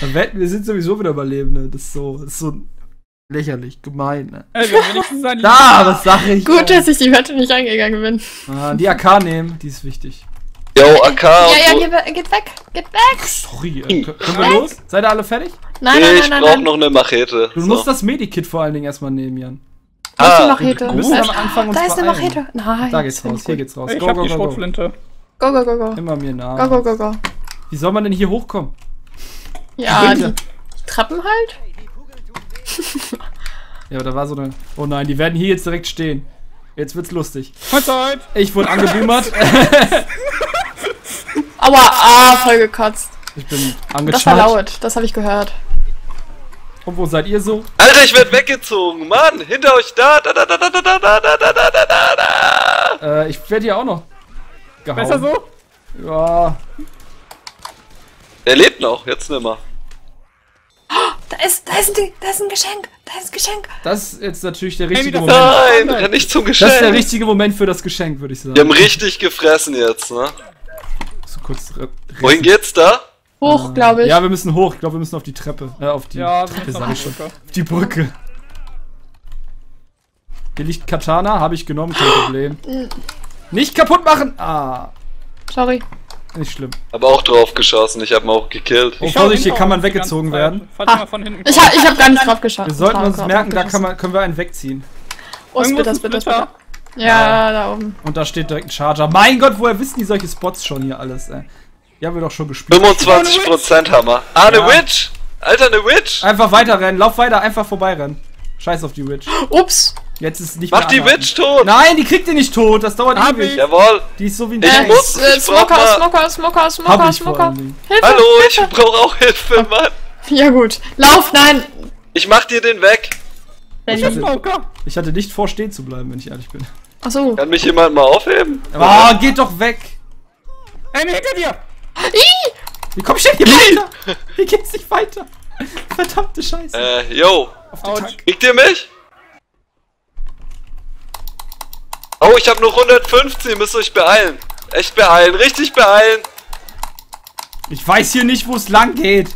Dann wetten, wir sind sowieso wieder Überlebende. Das ist so, das ist so lächerlich, gemein. Ne? Ey, wir haben wenigstens eine Da, was sag ich? Gut, dass ich die Wette nicht eingegangen bin. Ah, die AK nehmen, die ist wichtig. Yo, AK Ja, ja, geh, geht weg. Geht weg. Sorry, äh, können wir los? Seid ihr alle fertig? Nein, nein, ich nein, nein. brauch nein. noch eine Machete. Du So. musst das Medikit vor allen Dingen erstmal nehmen, Jan. Ah, Machete? wir müssen Da am Anfang uns Da ist eine. Machete. Nein. Da geht's raus, hier geht's raus. Ich Go, hab go, die go, go. Schrotflinte. Go, go, go, go. Immer mir nah. Go, go, go, go. Wie soll man denn hier hochkommen? Ja, die Bitte. Treppen halt. Ja, aber da war so eine. Oh nein, die werden hier jetzt direkt stehen. Jetzt wird's lustig. Mahlzeit! Ich wurde angeboomert. Aua, ah, voll gekotzt. Ich bin Das war laut, das habe ich gehört. Und wo seid ihr so? Alter, ich werd weggezogen. Mann, hinter euch da. Da, da, da, da, da, da, da, da, da, da, da, da. Äh, ich werde hier auch noch gehauen. Besser so? Ja. Er lebt noch, jetzt nimmer. Da ist, da ist ein, da ist ein Geschenk. Da ist ein Geschenk. Das ist jetzt natürlich der richtige Moment. Nein, renn nicht zum Das ist der Geschenk. richtige Moment für das Geschenk, würde ich sagen. Wir haben richtig gefressen jetzt, ne? so kurz Wohin geht's da? Hoch, glaube ich. Ja, wir müssen hoch. Ich glaube, wir müssen auf die Treppe. Äh, auf die Ja, Treppe, sag auf ich schon. die Brücke. Auf die Brücke. Hier liegt Katana, habe ich genommen, kein Problem. Nicht kaputt machen! Ah, Sorry. Nicht schlimm. Hab auch drauf geschossen, ich hab ihn auch gekillt. Oh, Vorsicht, hier kann man weggezogen werden. Ah, mal von hinten Ich, kommt. ha, ich habe gar nicht drauf geschaut. Wir sollten uns merken, da geschossen. kann man, können wir einen wegziehen. Oh, bitte, Splitter. bitte. Ja, da oben. Und da steht direkt ein Charger. Mein Gott, woher wissen die solche Spots schon hier alles, ey? Die haben wir doch schon gespielt. 25% Hammer. Ah, eine Ja. Witch! Alter, eine Witch! Einfach weiterrennen, lauf weiter, einfach vorbeirennen. Scheiß auf die Witch. Ups. Jetzt ist es nicht Mach mehr die anhalten. Witch tot! Nein, die kriegt ihr nicht tot, das dauert Hab ewig. ich. Jawohl! Die ist so wie ein Ich muss- Äh, ich brauch Smoker, Smoker, Smoker, Smoker, ich Smoker. Hilfe, Hallo, ich Hilfe. brauche auch Hilfe, Mann! Ja gut. Lauf, nein. Ich mach dir den weg! Ich Smoker. Ich hatte nicht vor, stehen zu bleiben, wenn ich ehrlich bin. Achso. Kann mich jemand mal aufheben? Oh, geht doch weg! Ey, nee, hinter dir! Wie komm ich denn hier weiter? Hier geht's nicht weiter. Verdammte Scheiße. Äh, yo! Kriegt ihr mich? Oh, ich hab nur 115, ihr müsst euch beeilen. Echt beeilen, richtig beeilen. Ich weiß hier nicht, wo es lang geht.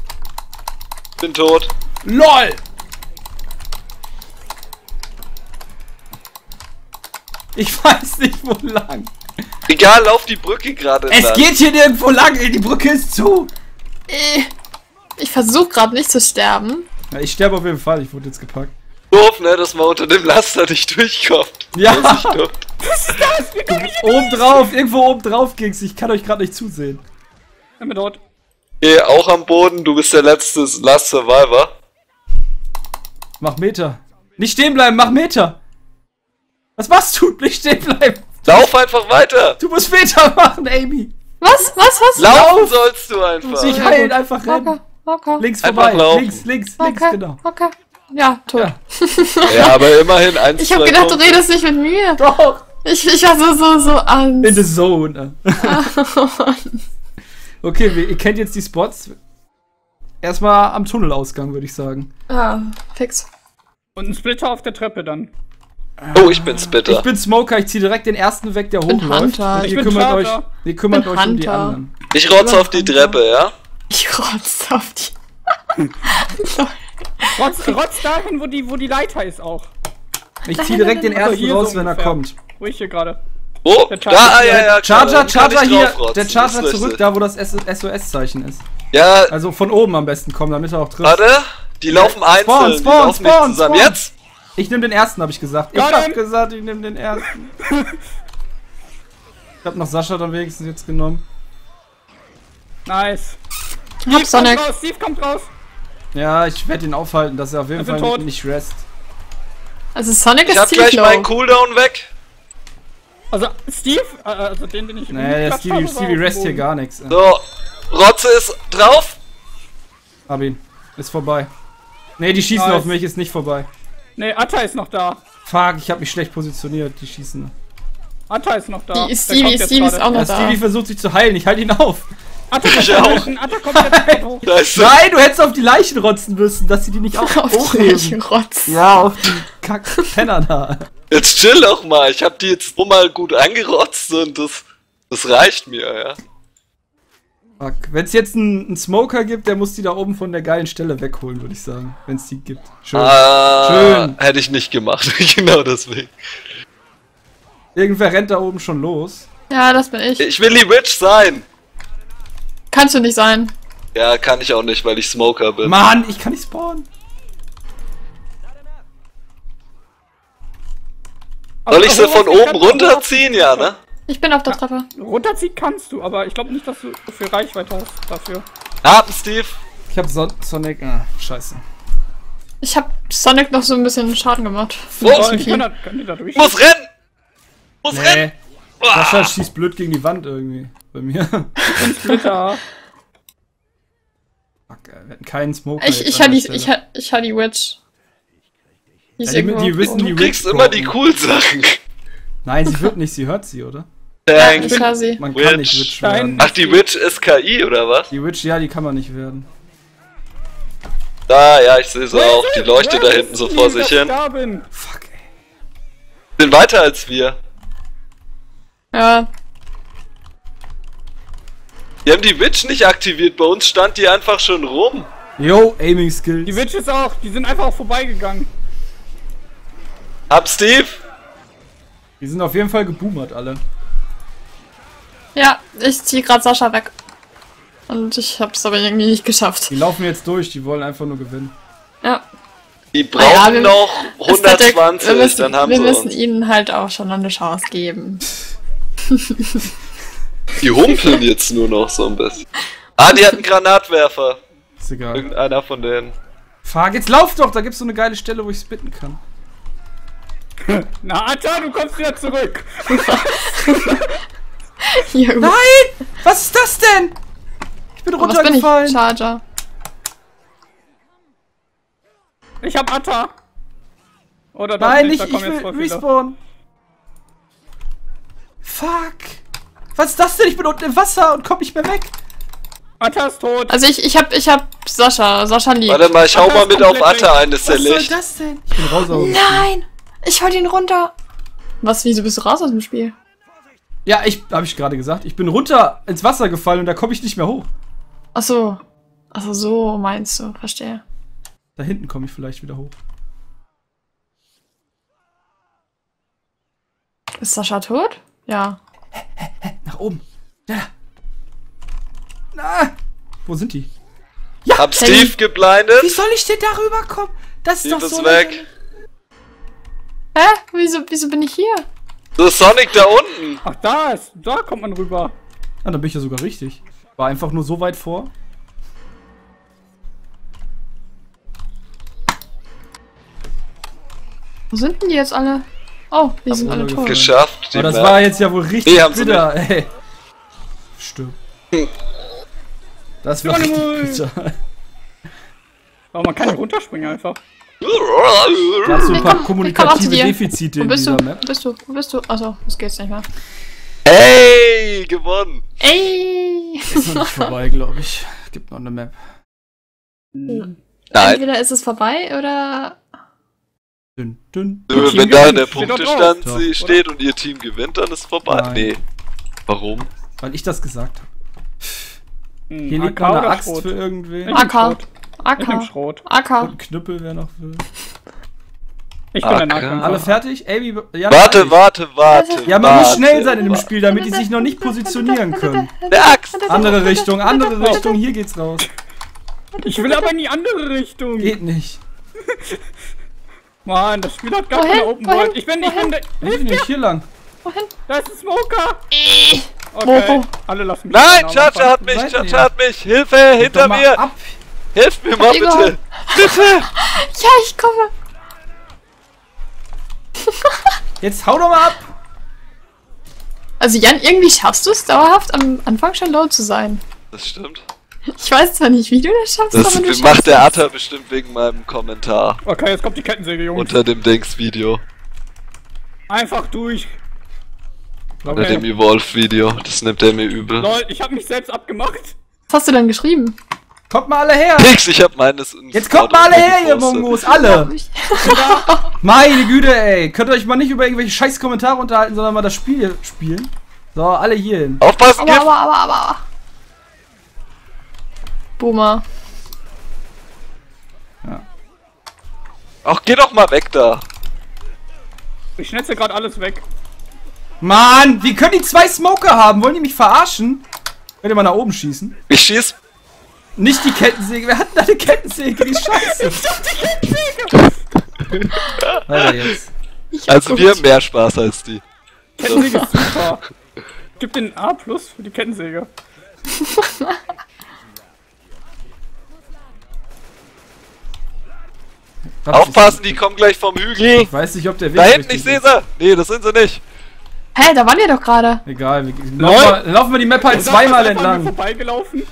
Bin tot. LOL! Ich weiß nicht, wo lang. Egal, lauf die Brücke gerade Es entlang. geht hier nirgendwo lang, ey, die Brücke ist zu. Äh, Ich versuche gerade nicht zu sterben. Ja, ich sterbe auf jeden Fall, ich wurde jetzt gepackt. Doof, ne, dass man unter dem Laster nicht durchkommt. Ja. Das ist doof. Oben drauf, irgendwo oben drauf ging's. Ich kann euch gerade nicht zusehen. Ich bin tot. Geh auch am Boden, du bist der letzte Last Survivor. Mach Meter. Nicht stehen bleiben, mach Meter. Was machst du? Nicht stehen bleiben. Lauf einfach weiter. Du musst Meter machen, Amy. Was? Was? Was? Laufen sollst du einfach. Sich Ja, heilen, einfach rennen. Okay, okay. Links vorbei. Links, links, links, okay, genau. okay. Ja, tot. Ja. Ja, aber immerhin eins, Ich habe gedacht, du Punkte. redest nicht mit mir. Doch. Ich, ich war so, so, so In Angst. the zone. okay, wir, ihr kennt jetzt die Spots. Erstmal am Tunnelausgang, würde ich sagen. Ah, fix. Und ein Splitter auf der Treppe dann. Oh, ich bin Spitter. Ich bin Smoker, ich ziehe direkt den ersten weg, der bin hochläuft. Hunter. Und Ich ihr bin kümmert euch, Charger. ihr kümmert Ich bin euch um die anderen. ich rotze auf die Treppe, ja? Ich rotze auf die. Rotz, rotz dahin, wo die, wo die Leiter ist auch. Ich ziehe direkt den Also ersten hier so raus, wenn er kommt. Wo ich hier gerade. Wo? Der Da, Charger- ah, ja, ja, Charger, Charger hier, der Charger zurück, da wo das SOS-Zeichen ist. Ja, Also von oben am besten kommen, damit er auch trifft. warte. Die laufen einzeln, Spawn, die spawn, laufen nicht spawn, zusammen. spawn. Jetzt? Ich nehme den ersten, habe ich gesagt. Ich hab him. gesagt, ich nehme den ersten. ich habe noch Sascha dann wenigstens jetzt genommen. Nice. Hab Steve kommt raus, Steve kommt raus. Ja, ich werde ihn aufhalten, dass er auf jeden Ich bin Fall tot. nicht rest. Also Sonic Ich ist hab ziemlich gleich low. meinen Cooldown weg. Also, Steve, äh, also den bin ich Nee, der Stevie, Stevie rest hier gar nichts. So, Rotze ist drauf. Hab ihn. Ist vorbei. Nee, die schießen Nice. auf mich, ist nicht vorbei. Nee, Atta ist noch da. Fuck, ich habe mich schlecht positioniert, die schießen. Atta ist noch da. Die Stevie, Stevie ist auch noch Ja, da. Stevie versucht sich zu heilen, ich halte ihn auf. Atta kommt Ich auch. hinten, Atta kommt jetzt gerade hoch. Nein, du hättest auf die Leichen rotzen müssen, dass sie die nicht auch auf die hochheben. Rotz. Ja, auf die Kack-Penner da. Jetzt chill doch mal. Ich hab die jetzt so mal gut angerotzt und das, das reicht mir, ja. Fuck. Wenn es jetzt einen, einen Smoker gibt, der muss die da oben von der geilen Stelle wegholen, würde ich sagen. Wenn es die gibt. Schön. Ah, Schön. Hätte ich nicht gemacht. genau deswegen. Irgendwer rennt da oben schon los. Ja, das bin ich. Ich will die Witch sein. Kannst du nicht sein. Ja, kann ich auch nicht, weil ich Smoker bin. Mann, ich kann nicht spawnen. Soll ich sie von oben runterziehen? Ja, ne? Ich bin auf der Treppe. Runterziehen kannst du, aber ich glaube nicht, dass du so viel Reichweite hast dafür. Haben, Steve. Ich hab Son Sonic. Ah, scheiße. Ich hab Sonic noch so ein bisschen Schaden gemacht. Wo? Oh, ich kann kann. Muss rennen! Muss rennen! Sascha schießt blöd gegen die Wand irgendwie. Bei mir. Splitter. Fuck, wir hätten keinen Smoker. Ich, ich, hatte die, ich, hatte- ich hatte die Witch. Die Ja, die, die wissen die Du kriegst Witch immer die coolen Sachen. Nein, sie wird nicht, sie hört sie, oder? Dang. ich höre sie. Man Witch. kann nicht Witch Nein. werden. Ach, die Witch ist KI, oder was? Die Witch, ja, die kann man nicht werden. Da, ja, ich sehe sie auch. Die leuchtet da hinten so die, vor sich ich hin. Da bin? Fuck, ey. Sind weiter als wir. Ja, Die haben die Witch nicht aktiviert. Bei uns stand die einfach schon rum. Yo, Aiming Skills. Die Witches auch, die sind einfach auch vorbeigegangen. Hab Steve. Die sind auf jeden Fall geboomert alle. ja, ich zieh gerade Sascha weg. Und ich hab's aber irgendwie nicht geschafft. Die laufen jetzt durch, die wollen einfach nur gewinnen. Ja. Die brauchen ja, wir- noch Es wird der- 120, wir müssen, dann haben wir sie müssen uns. ihnen halt auch schon eine Chance geben. Die humpeln jetzt nur noch so ein bisschen. Ah, die hatten Granatwerfer. Ist egal. Irgendeiner von denen. Fuck, jetzt lauf doch, da gibt's so eine geile Stelle, wo ich spitten kann. Na, Atta, du kommst wieder zurück. Nein! Was ist das denn? Ich bin was bin ich? runtergefallen. Charger. Ich hab Atta. Oder Nein, nicht, nicht, da ich jetzt will respawn. Fuck. Was ist das denn? Ich bin unten im Wasser und komm nicht mehr weg. Atta ist tot. Also ich, ich hab, ich hab Sascha. Sascha liegt. Warte mal, ich hau mal mit auf Atta ein, das ist der Was soll Licht. das denn? Ich bin raus aus. Nein! Ich hol ihn runter. Was, wieso bist du raus aus dem Spiel? Ja, ich, habe ich gerade gesagt. Ich bin runter ins Wasser gefallen und da komme ich nicht mehr hoch. Ach so. Ach so, meinst du. Verstehe. Da hinten komme ich vielleicht wieder hoch. Ist Sascha tot? Ja. Nach oben. Ja. Na. Wo sind die? Hab Kenny. Steve geblindet. Wie soll ich denn darüber kommen? Das ist Steve doch ist so weg. Hä? Wieso, wieso bin ich hier? So, Sonic da unten. Ach, da ist, da kommt man rüber. Ah, dann bin ich ja sogar richtig. War einfach nur so weit vor. Wo sind denn die jetzt alle? Oh, die sind alle tot. Geschafft. die Aber das Map. war jetzt ja wohl richtig Nee, haben sie bitter, ey. Stimmt. Das war richtig bitter. Aber man kann runterspringen einfach. Gab so ein paar komm- kommunikative. Defizite Wo in bist du? dieser Wo Map. bist du? Wo bist du? Achso, das geht's nicht mehr. Hey, gewonnen. Ey! Ist noch nicht vorbei, glaube ich. Gibt noch eine Map. Nein. Entweder ist es vorbei oder. Dünn, dünn. Ihr Team Wenn da gewinnt, der steht Punktestand drauf. sie Oder? steht und ihr Team gewinnt, dann ist vorbei. Nein. Nee. Warum? Weil ich das gesagt habe. Hm, Hier liegt AK noch eine Axt Schrot? für irgendwen. AK. Schrot. AK. Schrot. Und AK. ein Knüppel, wer noch will. Ich bin ein AK. AK. Alle fertig? Wie. Ja, Warte, warte, warte. Ja, man muss warte, schnell sein in dem. Spiel, damit die sich noch nicht positionieren können. Der Axt! Andere Richtung, andere Richtung, hier geht's raus. Ich will aber in die andere Richtung. Geht nicht. Mann, das Spiel hat gar Wohin? keine Open Wohin? World. Ich bin, ich bin, da, Weiß ich nicht, hier lang. Wohin? da ist ein Smoker. Wo, Okay, wo? alle lassen mich. Nein, genau Chacha hat mich? Chacha hat mich. Hilfe, Doch hinter mal mir. Ab. Hilft mir mal bitte. Bitte. Ja, ich komme. Jetzt hau doch mal ab. Also Jan, irgendwie schaffst du es dauerhaft am Anfang schon low zu sein. Das stimmt. Ich weiß zwar nicht, wie du das schaffst, Das aber du macht der. Atta bestimmt wegen meinem Kommentar Okay, jetzt kommt die Kettensäge, Jungs. unter dem Dings-Video. Einfach durch. Unter Okay. dem Evolve-Video. Das nimmt er mir übel. Lol, ich hab mich selbst abgemacht. Was hast du denn geschrieben? Kommt mal alle her. Nix, ich hab meines. Jetzt kommt mal alle her, ihr. Mongos, alle. Meine Güte, ey. Könnt ihr euch mal nicht über irgendwelche scheiß Kommentare unterhalten, sondern mal das Spiel spielen? So, alle hier hin. Aufpassen, Aber, aber, aber, aber, aber. Boomer. Ach, geh doch mal weg da. Ich schnetze gerade alles weg. Mann, wie können die zwei Smoker haben? Wollen die mich verarschen? Könnt ihr mal nach oben schießen? Ich schieß. Nicht die Kettensäge. Wer hat denn da eine Kettensäge? Die ist scheiße. Weiter jetzt. Also wir haben mehr Spaß als die. Kettensäge ist super. Gib den A plus für die Kettensäge. Aufpassen, die kommen gleich vom Hügel. Ich weiß nicht, ob der Weg Da hinten, ich sehe sie. Nee, das sind sie nicht. Hä, da waren wir doch gerade. Egal, wir laufen, wir, laufen wir die Map halt zweimal entlang. vorbeigelaufen.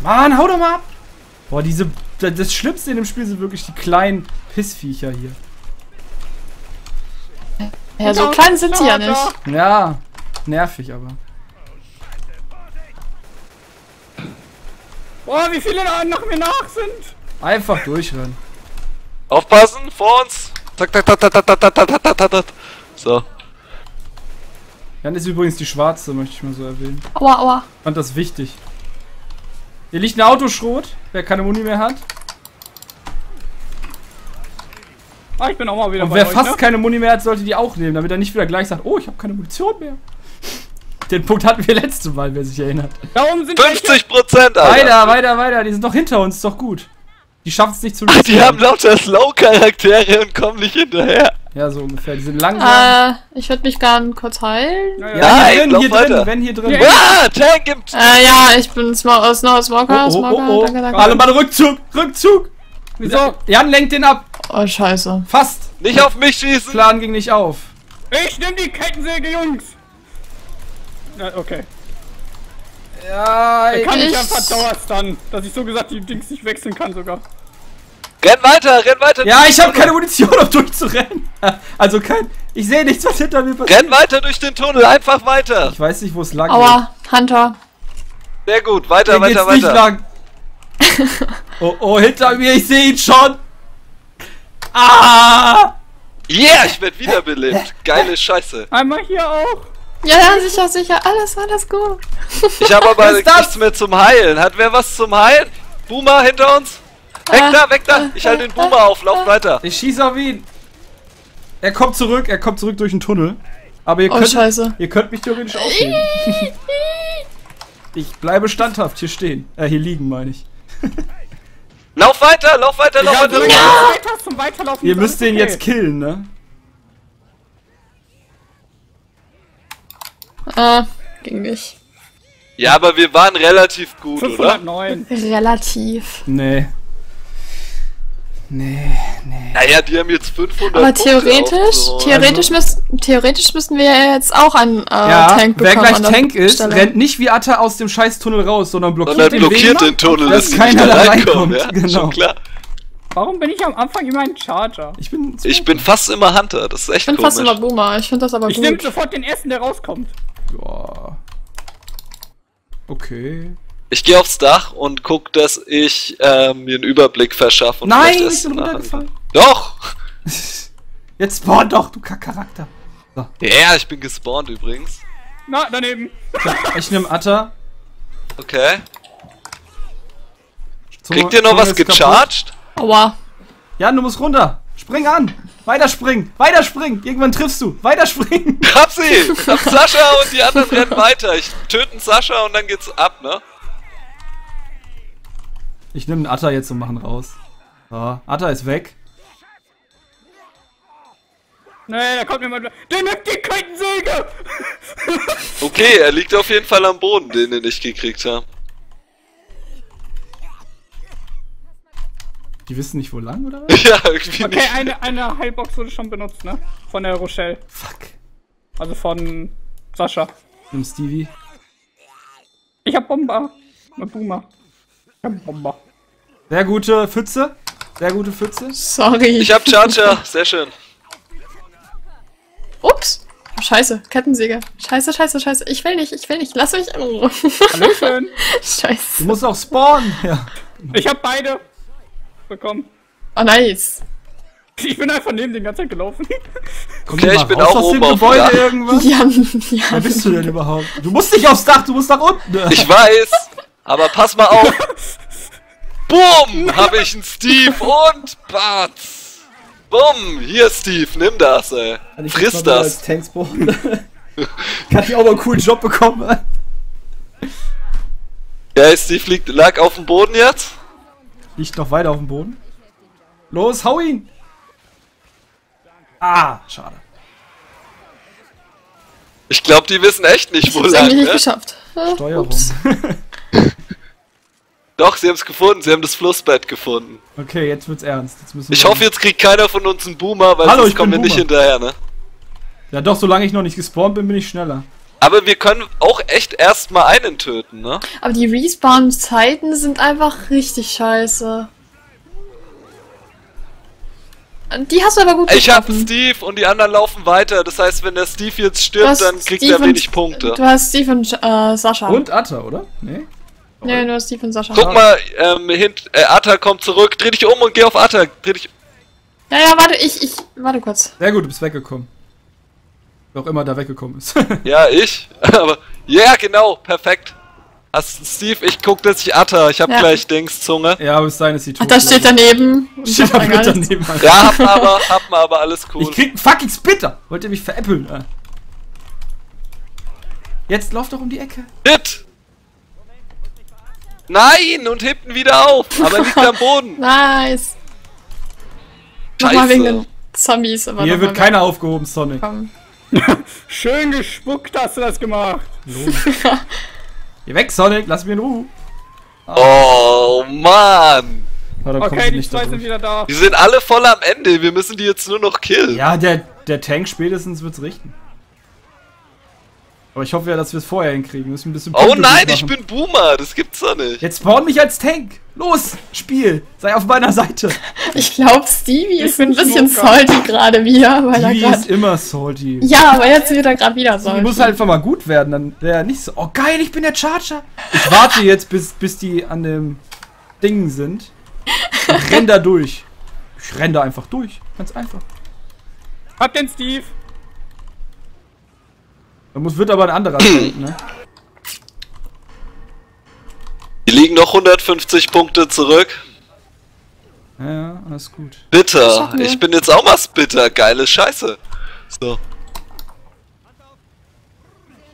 Mann, hau doch mal ab! Boah, diese. Das Schlimmste in dem Spiel sind wirklich die kleinen Pissviecher hier. Ja, so klein sind sie ja nicht. Ja, nervig aber. Boah, wie viele da nach mir nach sind. Einfach durchrennen. Aufpassen, vor uns. Tak, tak, tak, tak, tak, tak, tak, tak, tak, tak, tak. So. Jan ist übrigens die schwarze, möchte ich mal so erwähnen. Aua, aua. Fand das wichtig. Hier liegt ein Autoschrot, wer keine Muni mehr hat. Ah, ich bin auch mal wieder Und bei wer euch, fast ne? keine Muni mehr hat, sollte die auch nehmen, damit er nicht wieder gleich sagt, oh, ich habe keine Munition mehr. Den Punkt hatten wir letzte Mal, wer sich erinnert. Da oben sind welche. 50 Prozent, Alter. Weiter, weiter, weiter, die sind doch hinter uns, doch gut. Die schaffen es nicht zu Die haben lauter Slow-Charaktere und kommen nicht hinterher. Ja, so ungefähr. Die sind langsam. Äh, ich würde mich gern kurz heilen. Ja, ja. Nein, hier drin, wenn hier drin. Ja. Ah, Tank im... Äh, ja, ich bin Smo Snow Smoker, Oh, oh, Smoker, oh, oh. danke, danke. Alle mal Rückzug, Rückzug. Wieso? Jan lenkt den ab. Oh, scheiße. Fast. Nicht auf mich schießen. Plan ging nicht auf. Ich nehm die Kettensäge, Jungs. Ja, okay. Ja, Kann ich Ich- einfach dauerstun, dass ich so gesagt die Dings nicht wechseln kann sogar. Renn weiter, renn weiter. ja, ich habe keine Munition, um durchzurennen. Also kein. Ich sehe nichts, was hinter mir passiert. Renn weiter durch den Tunnel, einfach weiter. Ich weiß nicht, wo es lang Aua, Hunter. Sehr gut, geht. weiter, Hier weiter, geht's nicht weiter. lang. Oh, oh, hinter mir, ich sehe ihn schon. Ah! Yeah, ich werd wiederbelebt. Geile Scheiße. Einmal hier auch. Ja, ja, sicher, sicher. Alles, alles gut. Ich habe aber nichts mehr zum Heilen. Hat wer was zum Heilen? Boomer hinter uns? Weg Äh, da, weg da. Ich halte den Boomer auf, lauf weiter. Ich schieße auf ihn. Er kommt zurück, er kommt zurück durch den Tunnel. Aber ihr Oh, könnt, scheiße. ihr könnt mich theoretisch aufheben. Ich bleibe standhaft hier stehen. Äh, hier liegen, meine ich. Lauf weiter, lauf weiter, lauf Ja, weiter. Zeit hast zum Weiterlaufen. Ihr müsst den okay. jetzt killen, ne? Äh, ging nicht. Ja, aber wir waren relativ gut, oder? 509. Relativ. Nee. Nee. Naja, die haben jetzt 500 Aber Punkte theoretisch, aufgeholt. theoretisch, müß, theoretisch müssten wir ja jetzt auch einen äh, Ja, Tank bekommen. wer gleich Tank ist, Stelle. rennt nicht wie Atta aus dem Scheißtunnel raus, sondern blockiert Sondern den blockiert den Tunnel, dass keiner da reinkommt, Ja, genau. schon klar. Warum bin ich am Anfang immer ein Charger? Ich bin. Ich bin fast immer Hunter, das ist echt Ich bin komisch. fast immer Boomer. Ich finde das aber Ich nehme gut. sofort den ersten, der rauskommt. Ja. Okay. Ich gehe aufs Dach und guck, dass ich äh, mir einen Überblick verschaffe. Und Nein, ich bin runtergefallen. Doch! Jetzt spawn doch, du Kackcharakter. Ja, ich bin gespawnt übrigens. Na, daneben. Ich nehme Atta. Okay. Kriegt ihr noch was gecharged? Aua. Jan, du musst runter. Spring an. Weiter springen. Weiter springen. Irgendwann triffst du. Weiter springen. Hab sie! Hab Sascha und die anderen rennen weiter. Ich töten Sascha und dann geht's ab, ne? Ich nehme den Atta jetzt und machen raus. So, Atta ist weg. Nee, da kommt jemand. Der nimmt die Kettensäge! Okay, er liegt auf jeden Fall am Boden, den wir nicht gekriegt haben. Die wissen nicht, wo lang, oder was? Ja, irgendwie Okay, nicht. eine, eine Heilbox wurde schon benutzt, ne? Von der Rochelle. Fuck. Also von Sascha. Nimm Stevie. Ich hab Bomber. Mit Boomer. Ich hab Bomber. Sehr gute Pfütze. Sehr gute Pfütze. Sorry. Ich hab Charger, sehr schön. Ups. Scheiße, Kettensäge. Scheiße, scheiße, scheiße. Ich will nicht, ich will nicht. Lass mich in Ruhe. Hallöchen. Du Scheiße. musst auch spawnen. Ja. Ich hab beide bekommen. Oh, nice. Ich bin einfach neben den ganzen Zeit gelaufen. Komm Okay, ich bin raus auch aus oben dem auf dem Gebäude Dach. irgendwas. Jan, Wer Jan. bist du denn überhaupt? Du musst nicht aufs Dach, du musst nach unten. Ich weiß, aber pass mal auf. Bumm, habe ich einen Steve und Batz. Bumm, hier Steve, nimm das, ey. Kann ich Friss das. Tanks? Kann ich auch mal einen coolen Job bekommen? Ja, Steve liegt, lag auf dem Boden jetzt. Liegt noch weiter auf dem Boden. Los, hau ihn! Ah, schade. Ich glaube, die wissen echt nicht, Ich wo hab's lang, irgendwie nicht ne? geschafft. Äh, Steuerung. ups. Doch, sie haben es gefunden, sie haben das Flussbett gefunden. Okay, jetzt wird's ernst. Jetzt müssen Ich hoffe, jetzt kriegt keiner von uns einen Boomer, weil Hallo, sonst ich kommen wir nicht hinterher, ne? Ja doch, solange ich noch nicht gespawnt bin, bin ich schneller. Aber wir können auch echt erstmal einen töten, ne? Aber die Respawn-Zeiten sind einfach richtig scheiße. Die hast du aber gut Ich hab. Steve und die anderen laufen weiter. Das heißt, wenn der Steve jetzt stirbt, dann kriegt Steve er wenig Punkte. Du hast Steve und äh, Sascha. Und Atta, oder? Nee? Nee, nur Steve und Sascha. Guck mal, ähm, hint, äh, Atta kommt zurück. Dreh dich um und geh auf Atta. Dreh dich. Ja, ja, warte, ich, ich, warte kurz. Sehr gut, du bist weggekommen. Wer auch immer da weggekommen ist. Ja, ich. Aber. Ja, genau. Perfekt. Hast Steve, ich guck, dass ich Atta. Ich hab Ja. gleich Dings Zunge. ja, bis dahin ist die Ach, tot. da steht daneben. und Steht da nichts. daneben. Alter. Ja, hab aber, hab mal aber alles cool. Ich krieg einen fucking Splitter. Wollt ihr mich veräppeln? Äh. Jetzt lauf doch um die Ecke. Hit! Nein! Und hebt ihn wieder auf. Aber liegt am Boden. Nice. Scheiße. Nochmal wegen den Zombies. Aber Hier wird keiner aufgehoben, Sonic. wegkommen. Schön gespuckt hast du das gemacht. Geh weg, Sonic, lass mich in Ruhe. Oh, Mann. Na, dann kommen Okay, die nicht zwei sind wieder da. Die sind alle voll am Ende. Wir müssen die jetzt nur noch killen. Ja, der, der Tank spätestens wird's richten. Aber ich hoffe ja, dass wir es vorher hinkriegen. Wir müssen ein bisschen Oh Punkte nein, ich bin Boomer. Das gibt's doch nicht. Jetzt spawn mich als Tank. Los, Spiel. Sei auf meiner Seite. Ich glaube, Stevie ist bin ein bisschen salty gerade wieder, weil er Die gerade. ist immer salty. Ja, aber jetzt wird er gerade wieder Die salty. muss halt einfach mal gut werden, dann wäre er nicht so. Oh geil, ich bin der Charger. Ich warte jetzt, bis, bis die an dem Ding sind. Und renn da durch. Ich renn da einfach durch. Ganz einfach. Hab den Steve. Da muss, wird aber ein anderer sein, ne? Die liegen noch 150 Punkte zurück. Ja, ja, alles gut. Bitter. Ich bin jetzt auch mal Spitter. Geile Scheiße. So.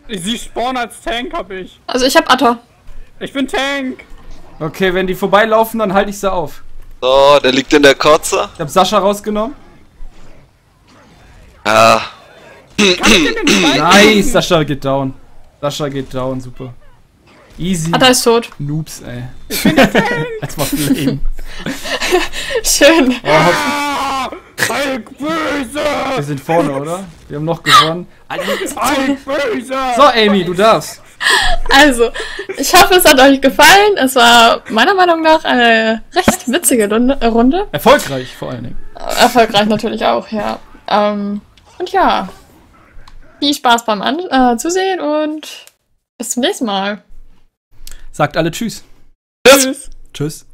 Sie spawnen als Tank, hab ich. Also ich hab Atta. Ich bin Tank. Okay, wenn die vorbeilaufen, dann halte ich sie auf. So, der liegt in der Kotze. Ich habe Sascha rausgenommen. Ja. Nice, Sascha geht down. Sascha geht down, super. Easy. Atta ist tot. Noobs, ey. Als mal Flame. Schön. Oh, Ah, Hulk böse. wir sind vorne, oder? Wir haben noch gewonnen. Hulk böse. So, Amy, du darfst. Also, ich hoffe, es hat euch gefallen. Es war meiner Meinung nach eine recht witzige Runde. Runde. Erfolgreich vor allen Dingen. Erfolgreich natürlich auch, ja. Ähm, und ja. Viel Spaß beim An äh, Zusehen und bis zum nächsten Mal. Sagt alle Tschüss. Tschüss. Tschüss. Tschüss.